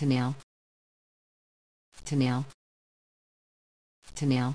to nail to nail to nail